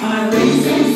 Our races.